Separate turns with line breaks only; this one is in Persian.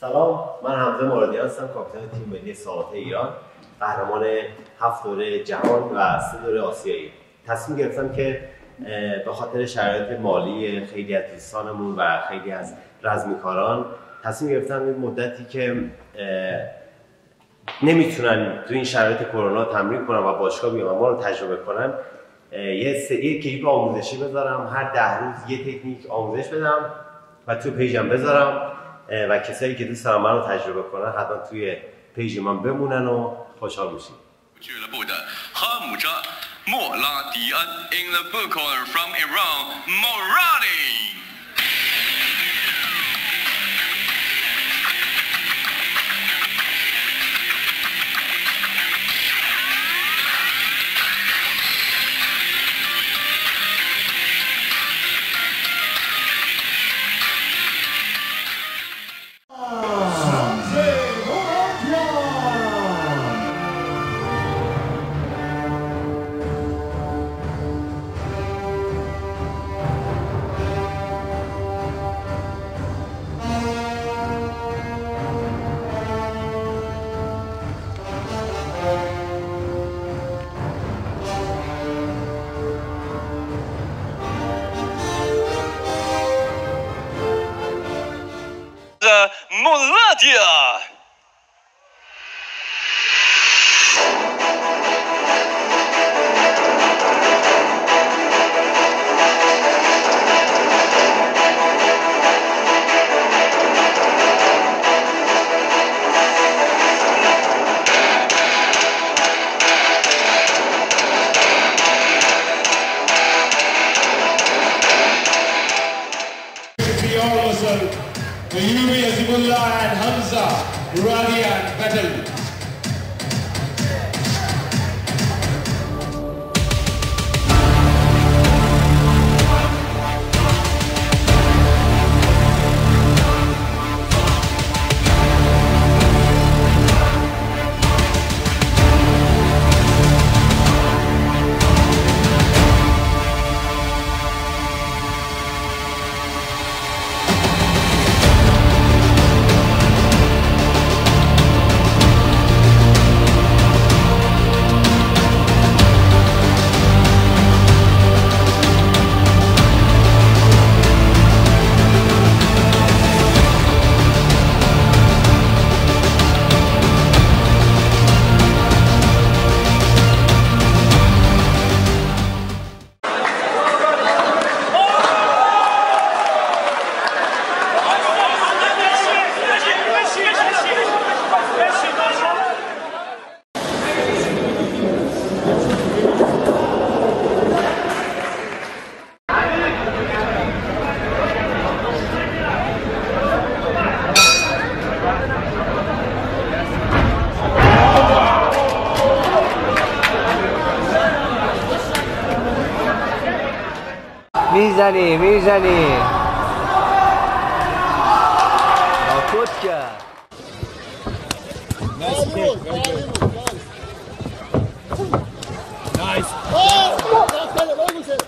سلام من حمزه مرادی هستم کاپیتان تیم ملی ساعت ایران. قهرمان هفت دوره جهان و سه دوره آسیایی. تصمیم گرفتم که به خاطر شرایط مالی خیلی از دوستانمون و خیلی از رزمیکاران تصمیم گرفتم این مدتی که نمی‌تونن تو این شرایط کرونا تمرین کنن و باشگاه بیان ما رو تجربه کنن. یه سری کلیپ آموزشی بذارم هر ده روز یه تکنیک آموزش بدم و تو پیجم بذارم. و کسایی که دوست دارن رو تجربه کنن حتما توی پیج من بمونن و خوشحال
میشیم Moradi.
Molatya. Najmullah and Hamza, Rari and Battle. میزانی میزانی با کوتچا نایس اوه اوه اوه